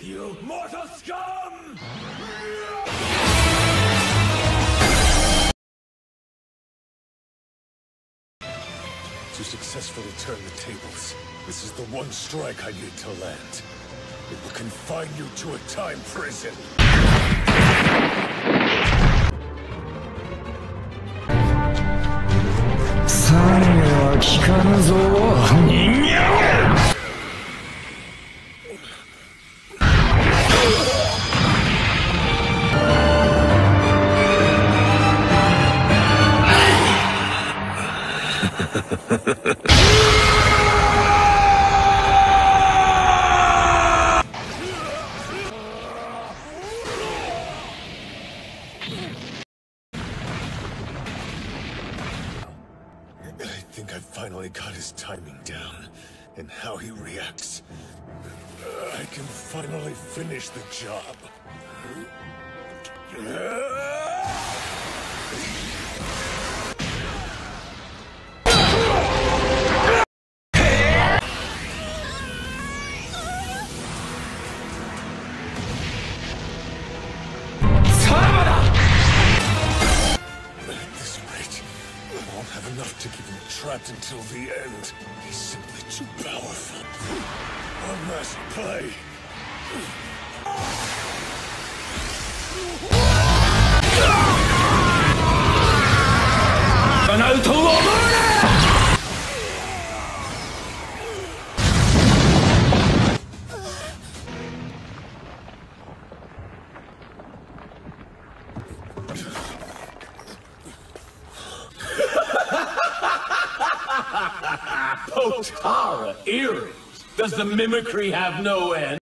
You mortal scum! To successfully turn the tables, this is the one strike I need to land. It will confine you to a time prison. サ I think I finally got his timing down, and how he reacts. I can finally finish the job. Won't have enough to keep him trapped until the end. He's simply too powerful. Unmasked play. 叶う Potara earrings. Does the mimicry have no end?